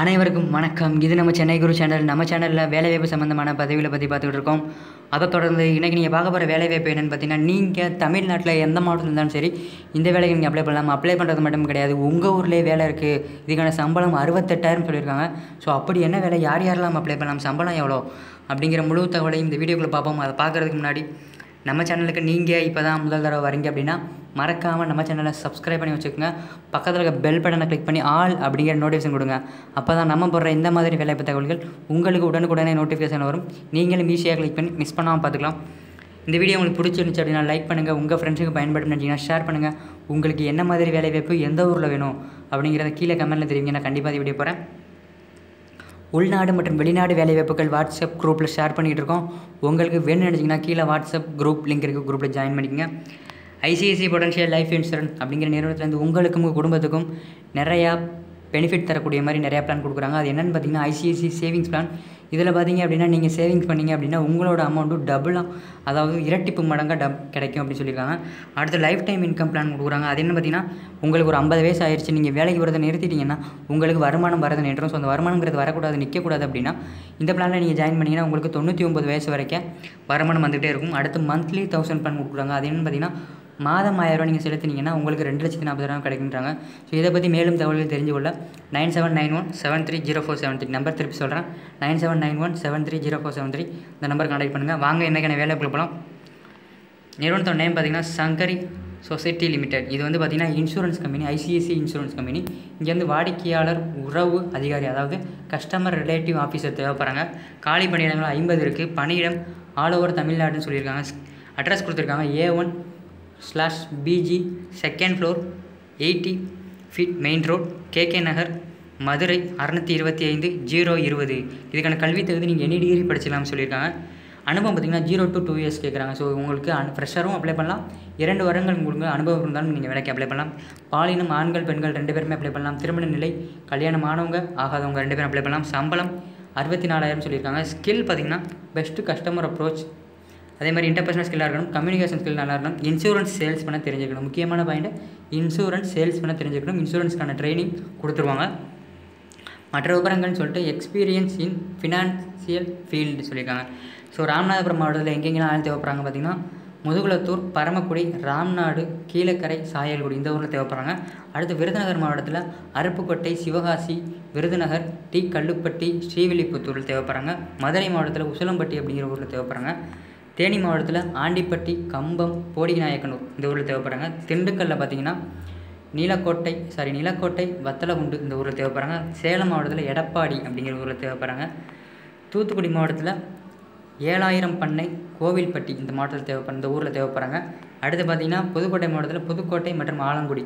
அனைவருக்கும் வணக்கம். இது நம்ம சென்னை குரு சேனல். நம்ம சேனலில் வேலைவாய்ப்பு சம்மந்தமான பதவிகளை பற்றி பார்த்துக்கிட்டு இருக்கோம். அதை தொடர்ந்து இன்றைக்கி நீங்கள் பார்க்க போகிற வேலைவாய்ப்பு என்னென்னு பார்த்தீங்கன்னா நீங்கள் தமிழ்நாட்டில் எந்த மாவட்டத்தில் இருந்தாலும் சரி இந்த வேலைக்கு நீங்கள் அப்ளை பண்ணலாம்? அப்ளை பண்ணுறது மட்டும் கிடையாது. உங்கள் ஊர்லேயே வேலை இருக்குது இதுக்கான சம்பளம் அறுபத்தெட்டாயிரம் சொல்லியிருக்காங்க. ஸோ அப்படி என்ன வேலை? யார் யாரெல்லாம் அப்ளை பண்ணலாம்? சம்பளம் எவ்வளோ? அப்படிங்கிற முழு தகவலையும் இந்த வீடியோக்குள்ளே பார்ப்போம். அதை பார்க்குறதுக்கு முன்னாடி நம்ம சேனலுக்கு நீங்கள் இப்போ தான் முதல் தடவை வரீங்க அப்படின்னா மறக்காமல் நம்ம சேனலை சப்ஸ்கிரைப் பண்ணி வச்சுக்கோங்க. பக்கத்தில் இருக்க பெல் பட்டனை கிளிக் பண்ணி ஆல் அப்படிங்கிற நோட்டிஃபிகேஷன் கொடுங்க. அப்போ தான் நம்ம போடுற இந்த மாதிரி வேலைவாய்ப்பு தகவல்கள் உங்களுக்கு உடனுக்குடனே நோட்டிஃபிகேஷன் வரும். நீங்களும் ஈஸியாக கிளிக் பண்ணி மிஸ் பண்ணாமல் பார்த்துக்கலாம். இந்த வீடியோ உங்களுக்கு பிடிச்சிருந்துச்சு அப்படின்னா லைக் பண்ணுங்கள் உங்கள் ஃப்ரெண்ட்ஸுக்கு பயன்படும் நினச்சிங்கன்னா ஷேர் பண்ணுங்கள் உங்களுக்கு என்ன மாதிரி வேலை வாய்ப்பு எந்த ஊரில் வேணும் அப்படிங்கிறத கீழே கமெண்ட்டில் தெரிவிங்க. நான் கண்டிப்பாக இந்த வீடியோ போகிறேன் உள்நாடு மற்றும் வெளிநாடு வேலைவாய்ப்புகள் வாட்ஸ்அப் குரூப்பில் ஷேர் பண்ணிகிட்டு இருக்கோம் உங்களுக்கு வேணும்னு நினச்சிங்கன்னா கீழே வாட்ஸ்அப் குரூப் லிங்க் இருக்குது குரூப்பில் ஜாயின் பண்ணிக்கங்க. ஐசிஐசி பொட்டன்ஷியல் லைஃப் இன்சூரன்ஸ் அப்படிங்கிற நிறுவனத்துலேருந்து உங்களுக்கும் உங்கள் குடும்பத்துக்கும் நிறையா பெனிஃபிட் தரக்கூடிய மாதிரி நிறையா பிளான் கொடுக்குறாங்க. அது என்னென்னு பார்த்தீங்கன்னா ஐசிஐசி சேவிங்ஸ் பிளான் இதில் பார்த்தீங்க அப்படின்னா நீங்கள் சேவிங்ஸ் பண்ணீங்க அப்படின்னா உங்களோட அமௌண்ட்டும் டபுளாக அதாவது இரட்டிப்பு மடங்காக டப் கிடைக்கும் அப்படின்னு சொல்லியிருக்காங்க. அடுத்து லைஃப் டைம் இன்கம் பிளான் கொடுக்குறாங்க. அது என்ன பார்த்தீங்கன்னா உங்களுக்கு ஒரு ஐம்பது வயசு ஆயிடுச்சு நீங்கள் வேலைக்கு வரதை நிறுத்திட்டீங்கன்னா உங்களுக்கு வருமானம் வரது நின்றும் ஸோ அந்த வருமானங்கிறது வரக்கூடாது நிற்கக்கூடாது அப்படின்னா இந்த பிளானில் நீங்கள் ஜாயின் பண்ணிங்கன்னா உங்களுக்கு தொண்ணூற்றி ஒம்பது வயசு வரைக்கும் வருமானம் வந்துகிட்டே இருக்கும். அடுத்து மந்த்லி தௌசண்ட் பிளான் கொடுக்குறாங்க. அது என்னென்னு பார்த்தீங்கன்னா மாதம் ஆயிரரூவா நீங்கள் செலுத்தினீங்கன்னா உங்களுக்கு ரெண்டு லட்சத்தி நாற்பதாயிரம் கிடைக்குன்றாங்க. ஸோ இதை பற்றி மேலும் தகவல்கள் தெரிஞ்சு கொள்ள nine seven nine one seven three zero four seven three number திருப்பி சொல்கிறேன் nine seven nine one seven three zero four seven three இந்த நம்பர் கான்டாக்ட் பண்ணுங்கள் வாங்க என்னைக்கான வேலை போகலாம் நிறுவனத்தோட நேம் பார்த்தீங்கன்னா சங்கரி சொசைட்டி லிமிடெட். இது வந்து பார்த்திங்கன்னா insurance company ICIC insurance company இங்கேருந்து வாடிக்கையாளர் உறவு அதிகாரி அதாவது கஸ்டமர் ரிலேட்டிவ் ஆஃபீஸர் தேவைப்படுறாங்க. காலி பணியிடங்கள் ஐம்பது இருக்குது பணியிடம் ஆல் ஓவர் தமிழ்நாடுன்னு சொல்லியிருக்காங்க. அட்ரஸ் கொடுத்துருக்காங்க. A one slash BG second floor eighty feet main road KK Nagar Madurai அறநூற்றி இருபத்தி ஐந்து ஜீரோ இருபது. இதுக்கான கல்வி தகுதி நீங்கள் எனி டிகிரி படிச்சிடலாம்னு சொல்லியிருக்காங்க. அனுபவம் பார்த்திங்கன்னா ஜீரோ டு டூ இயர்ஸ் கேட்குறாங்க. ஸோ உங்களுக்கு அன் ஃப்ரெஷரும் அப்ளை பண்ணலாம். இரண்டு வருடங்கள் உங்களுக்கு அனுபவம் இருந்தாலும் நீங்கள் வேலைக்கு அப்ளை பண்ணலாம். பாலினம் ஆண்கள் பெண்கள் ரெண்டு பேருமே அப்ளை பண்ணலாம். திருமண நிலை கல்யாணம் ஆனவங்க ஆகாதவங்க ரெண்டு பேரும் அப்ளை பண்ணலாம். சம்பளம் அறுபத்தி நாலாயிரம் சொல்லியிருக்காங்க. ஸ்கில் பார்த்திங்கன்னா பெஸ்ட்டு கஸ்டமர் அப்ரோச் அதே மாதிரி இன்டர்பர்சனல் ஸ்கில்லாக இருக்கணும் கம்யூனிகேஷன் ஸ்கில் நல்லா இருக்கணும் இன்சூரன்ஸ் சேல்ஸ் பண்ண தெரிஞ்சுக்கணும். முக்கியமான பாயிண்ட் இன்சூரன்ஸ் சேல்ஸ் பண்ண தெரிஞ்சுக்கணும். இன்சூரன்ஸ்க்கான ட்ரைனிங் கொடுத்துருவாங்க. மற்ற விவரங்கள்னு சொல்லிட்டு எக்ஸ்பீரியன்ஸ் இன் ஃபினான்சியல் ஃபீல்டு சொல்லியிருக்காங்க. ஸோ ராமநாதபுரம் மாவட்டத்தில் எங்கெங்கெல்லாம் ஆள் தேவைப்படுறாங்க பார்த்திங்கன்னா முதுகுளத்தூர் பரமக்குடி ராம்நாடு கீழக்கரை சாயல்குடி இந்த ஊரில் தேவைப்படுறாங்க. அடுத்து விருதுநகர் மாவட்டத்தில் அருப்புக்கோட்டை சிவகாசி விருதுநகர் டி கல்லுப்பட்டி ஸ்ரீவில்லிபுத்தூரில் தேவைப்படுறாங்க. மதுரை மாவட்டத்தில் உசிலம்பட்டி அப்படிங்கிற ஊரில் தேவைப்படுறாங்க. தேனி மாவட்டத்தில் ஆண்டிப்பட்டி கம்பம் போடிநாயக்கனூர் இந்த ஊரில் தேவைப்படுறாங்க. திண்டுக்கல்லில் பார்த்திங்கன்னா நீலக்கோட்டை சாரி நீலக்கோட்டை வத்தலகுண்டு இந்த ஊரில் தேவைப்படுறாங்க. சேலம் மாவட்டத்தில் எடப்பாடி அப்படிங்கிற ஊரில் தேவைப்படுறாங்க. தூத்துக்குடி மாவட்டத்தில் ஏழாயிரம் பண்ணை கோவில்பட்டி இந்த மாவட்டத்தில் தேவைப்பட இந்த ஊரில் தேவைப்படுறாங்க. அடுத்து பார்த்திங்கன்னா புதுக்கோட்டை மாவட்டத்தில் புதுக்கோட்டை மற்றும் ஆலங்குடி.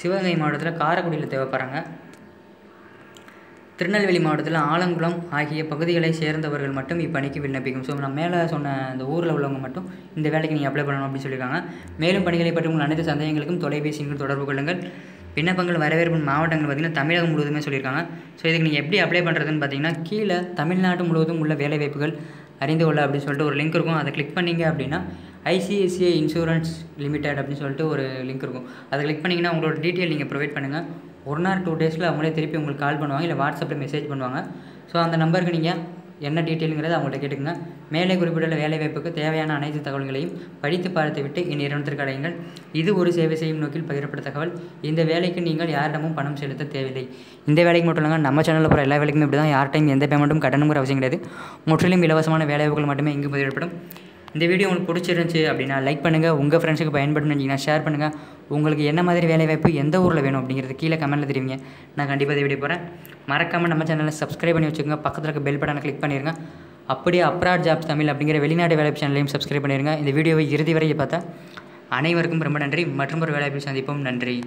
சிவகங்கை மாவட்டத்தில் காரைக்குடியில் தேவைப்படுறாங்க. திருநெல்வேலி மாவட்டத்தில் ஆலங்குளம் ஆகிய பகுதிகளை சேர்ந்தவர்கள் மட்டும் இப்பணிக்கு விண்ணப்பிக்கும். ஸோ நான் மேலே சொன்ன இந்த ஊரில் உள்ளவங்க மட்டும் இந்த வேலைக்கு நீங்கள் அப்ளை பண்ணணும் அப்படின்னு சொல்லியிருக்காங்க. மேலும் பணிகளை பற்றி உங்கள் அனைத்து சந்தேகங்களுக்கும் தொலைபேசியில் தொடர்பு கொள்ளுங்கள். விண்ணப்பங்கள் வரவேற்பு மாவட்டங்கள் பார்த்திங்கன்னா தமிழகம் முழுவதுமே சொல்லியிருக்காங்க. ஸோ இதுக்கு நீங்கள் எப்படி அப்ளை பண்ணுறதுன்னு பார்த்தீங்கன்னா கீழே தமிழ்நாடு முழுவதும் உள்ள வேலைவாய்ப்புகள் அறிந்து கொள்ள அப்படின்னு சொல்லிட்டு ஒரு லிங்க் இருக்கும். அதை கிளிக் பண்ணிங்க அப்படின்னா ஐசிஐசிஐ இன்சூரன்ஸ் லிமிடெட் அப்படின்னு சொல்லிட்டு ஒரு லிங்க் இருக்கும். அதை கிளிக் பண்ணிங்கன்னா உங்களோட டீட்டெயில் நீங்கள் ப்ரொவைட் பண்ணுங்கள் ஒன் ஆர் டூ டேஸில் அவங்களே திருப்பி உங்களுக்கு கால் பண்ணுவாங்க இல்லை வாட்ஸ்அப்பில் மெசேஜ் பண்ணுவாங்க. ஸோ அந்த நம்பருக்கு நீங்கள் என்ன டீட்டெயிலுங்கிறத அவங்கள்ட்ட கேட்டுக்கங்க. மேலே குறிப்பிட்டுள்ள வேலைவாய்ப்புக்கு தேவையான அனைத்து தகவல்களையும் படித்து பார்த்துவிட்டு இந்நிறுவனத்திற்கு அடையுங்கள் இது ஒரு சேவை செய்யும் நோக்கில் பகிரப்பட்ட தகவல் இந்த வேலைக்கு நீங்கள் யாரிடமும் பணம் செலுத்த தேவையில்லை. இந்த வேலைக்கு மட்டும் இல்லைங்க நம்ம சேனலில் போகிற எல்லா வேலைக்குமே இப்படி தான் யார்டையும் எந்த பேமெண்ட்டும் கட்டணுங்கிற அவசியம் கிடையாது. முற்றிலும் இலவசமான வேலைவாய்ப்புகள் மட்டுமே இங்கு பதிவிடப்படும். இந்த வீடியோ உங்களுக்கு பிடிச்சிருந்துச்சி அப்படின்னா லைக் பண்ணுங்கள் உங்கள் ஃப்ரெண்ட்ஸுக்கு பயன்படும் நினச்சிங்கன்னா ஷேர் பண்ணுங்கள் உங்களுக்கு என்ன மாதிரி வேலைவாய்ப்பு எந்த ஊரில் வேணும் அப்படிங்கிறது கீழே கமெண்ட்டில் தெரிவிங்க. நான் கண்டிப்பாக இந்த வீடியோ போகிறேன் மறக்காமல் நம்ம சேனலை சப்ஸ்கிரைப் பண்ணி வச்சுக்கோங்க. பக்கத்தில் இருக்க பெல் பட்டனை கிளிக் பண்ணிடுங்க அப்படியே அப்ராட் ஜாப்ஸ் தமிழ் அப்படிங்கிற வெளிநாட்டு வேலைவாய்ப்பு சேனலையும் சப்ஸ்கிரைப் பண்ணிடுங்க இந்த வீடியோவை இறுதி வரையை பார்த்தா அனைவருக்கும் ரொம்ப நன்றி. மற்றும் ஒரு வேலைவாய்ப்பு சந்திப்போம். நன்றி.